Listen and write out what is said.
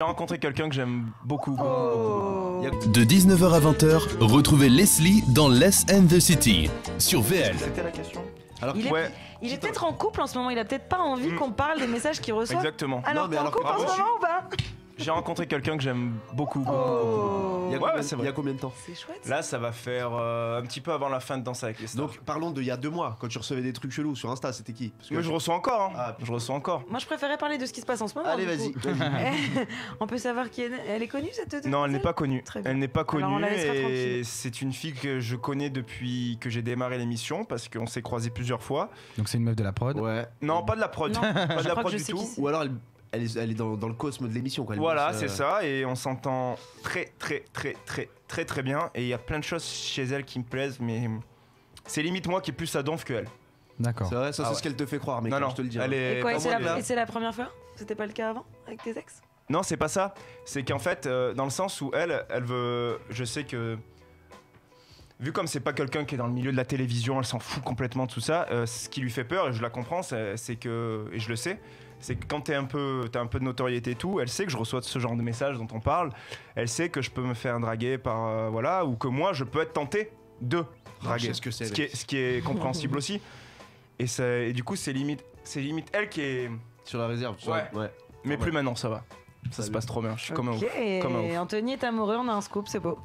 J'ai rencontré quelqu'un que j'aime beaucoup. Oh. De 19h à 20h, retrouvez Leslie dans Less and the City sur VL. C'était la question Alors Il est, Ouais, il est peut-être en couple en ce moment, il a peut-être pas envie Mm. qu'on parle des messages qu'il reçoit. exactement. Alors, Non, mais t'es en alors, couple en ce moment ou pas? J'ai rencontré quelqu'un que j'aime beaucoup. Oh. il y a Ouais, combien, c'est il y vrai. a combien de temps C'est chouette. Là, ça va faire euh, un petit peu avant la fin de Danse avec les stars. Donc parlons de il y a deux mois, quand tu recevais des trucs chelous sur Insta, c'était qui? Parce que- Mais je reçois encore. Hein. Ah, je reçois encore. Moi, je préférais parler de ce qui se passe en ce moment. Allez, du vas-y. coup. on peut savoir qui est. Elle est connue cette Non, elle n'est pas connue. Très bien. Elle n'est pas Alors, on connue la laissera et tranquille. c'est une fille que je connais depuis que j'ai démarré l'émission parce qu'on s'est croisés plusieurs fois. Donc c'est une meuf de la prod? Ouais. Non, pas de la prod. Non, pas je de la crois que prod je du sais tout. c'est. Ou alors elle, elle est, elle est dans, dans le cosme de l'émission. Voilà, bosse, c'est euh, ça, et on s'entend très très très très très très bien. Et il y a plein de choses chez elle qui me plaisent, mais c'est limite moi qui est plus sa donf que elle. D'accord. C'est vrai, ça Ah c'est ouais. ce qu'elle te fait croire, mais non, non, je te le dis. elle hein. est. Et quoi, c'est la, et c'est la première fois C'était pas le cas avant Avec tes ex? Non, c'est pas ça. C'est qu'en fait, euh, dans le sens où elle, elle veut. Je sais que. Vu comme c'est pas quelqu'un qui est dans le milieu de la télévision, elle s'en fout complètement de tout ça. euh, ce qui lui fait peur, et je la comprends, c'est que. Et je le sais. C'est que quand t'es un peu, t'as un peu de notoriété et tout, elle sait que je reçois ce genre de messages dont on parle. Elle sait que je peux me faire draguer par euh, voilà, ou que moi je peux être tenté de draguer. sais ce que c'est, Ce qui est, ce qui est compréhensible aussi. Et, ça- et du coup, c'est limite, c'est limite elle qui est. Sur la réserve, tu Ouais. vois. Ouais. Mais plus maintenant, ça va. Ça se passe trop bien. Je suis comme un ouf. Ok, Comme un ouf. Anthony est amoureux, on a un scoop, c'est beau.